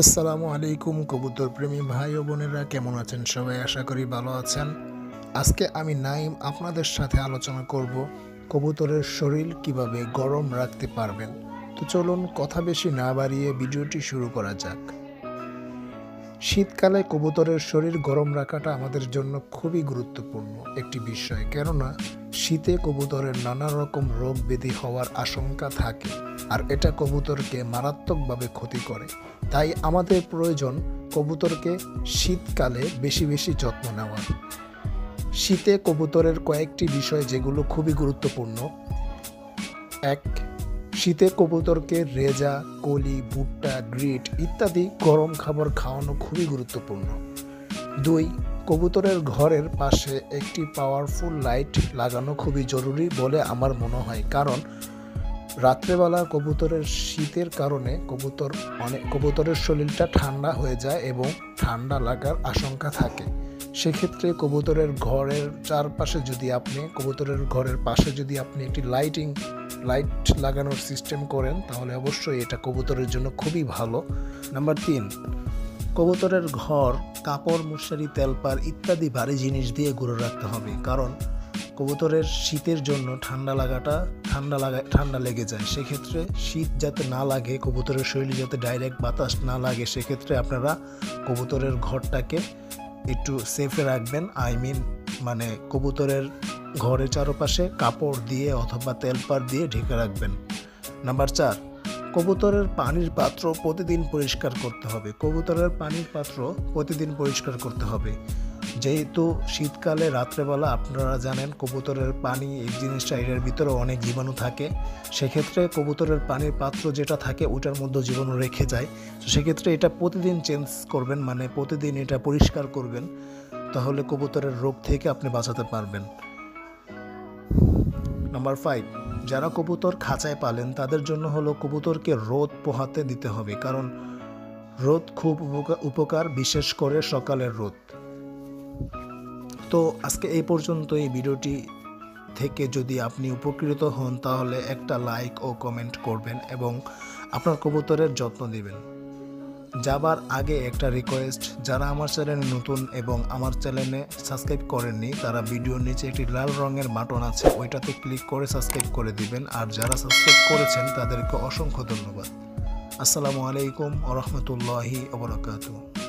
আসসালামু আলাইকুম কবুতর প্রেমী ভাই ও বোনেরা, কেমন আছেন? সবাই আশা করি ভালো আছেন। আজকে আমি নাইম আপনাদের সাথে আলোচনা করব কবুতরের শরীর কীভাবে গরম রাখতে পারবেন। তো চলুন কথা বেশি না বাড়িয়ে ভিডিওটি শুরু করা যাক। শীতকালে কবুতরের শরীর গরম রাখাটা আমাদের জন্য খুবই গুরুত্বপূর্ণ একটি বিষয়। কেননা, শীতে কবুতরের নানা রকম রোগ ব্যাধি হওয়ার আশঙ্কা থাকে, আর এটা কবুতরকে মারাত্মকভাবে ক্ষতি করে। তাই আমাদের প্রয়োজন কবুতরকে শীতকালে বেশি বেশি যত্ন নেওয়ার শীতে কবুতরের কয়েকটি বিষয় যেগুলো খুবই গুরুত্বপূর্ণ। এক শীতে কবুতরকে রেজা, কলি, ভুট্টা, গ্রিট ইত্যাদি গরম খাবার খাওয়ানো খুবই গুরুত্বপূর্ণ। দুই, কবুতরের ঘরের পাশে একটি পাওয়ারফুল লাইট লাগানো খুবই জরুরি বলে আমার মনে হয়। কারণ, রাত্রেবেলা কবুতরের শীতের কারণে কবুতর অনেক কবুতরের শরীরটা ঠান্ডা হয়ে যায় এবং ঠান্ডা লাগার আশঙ্কা থাকে। সেক্ষেত্রে কবুতরের ঘরের চারপাশে যদি আপনি কবুতরের ঘরের পাশে যদি আপনি একটি লাইটিং লাইট লাগানোর সিস্টেম করেন, তাহলে অবশ্যই এটা কবুতরের জন্য খুবই ভালো। নাম্বার তিন, কবুতরের ঘর, কাপড়, মশারি, তেলপার ইত্যাদি ভারী জিনিস দিয়ে ঘুরে রাখতে হবে। কারণ কবুতরের শীতের জন্য ঠান্ডা লাগাটা ঠান্ডা লাগা, ঠান্ডা লেগে যায়। সেক্ষেত্রে শীত যাতে না লাগে, কবুতরের শৈলী যাতে ডাইরেক্ট বাতাস না লাগে, সেক্ষেত্রে আপনারা কবুতরের ঘরটাকে একটু সেফে রাখবেন। আই মিন মানে কবুতরের ঘরের চারপাশে কাপড় দিয়ে অথবা তেলপার দিয়ে ঢেকে রাখবেন। নাম্বার চার, কবুতরের পানির পাত্র প্রতিদিন পরিষ্কার করতে হবে। কবুতরের পানির পাত্র প্রতিদিন পরিষ্কার করতে হবে। যেহেতু শীতকালে রাত্রেবেলা আপনারা জানেন, কবুতরের পানি এই জিনিসটা এটার ভিতরে অনেক জীবাণু থাকে। সেক্ষেত্রে কবুতরের পানির পাত্র যেটা থাকে ওটার মধ্যে জীবাণু রেখে যায়। তো সেক্ষেত্রে এটা প্রতিদিন চেঞ্জ করবেন মানে প্রতিদিন এটা পরিষ্কার করবেন। তাহলে কবুতরের রোগ থেকে আপনি বাঁচাতে পারবেন। নাম্বার ফাইভ যারা কবুতর খাঁচায় পালেন, তাদের জন্য হলো কবুতরকে রোদ পোহাতে দিতে হবে, কারণ রোদ খুব উপকার, বিশেষ করে সকালের রোদ। তো আজকে এই পর্যন্ত এই ভিডিওটি থেকে যদি আপনি উপকৃত হন, তাহলে একটা লাইক ও কমেন্ট করবেন এবং আপনার কবুতরের যত্ন নেবেন। যাবার আগে একটা রিকোয়েস্ট যারা আমার চ্যানেলে নতুন এবং আমার চ্যানেলে সাবস্ক্রাইব করেননি, তারা ভিডিওর নিচে একটি লাল রঙের বাটন আছে, ওইটাতে ক্লিক করে সাবস্ক্রাইব করে দিবেন। আর যারা সাবস্ক্রাইব করেছেন, তাদেরকে অসংখ্য ধন্যবাদ। আসসালামু আলাইকুম আ রহমতুল্লাহি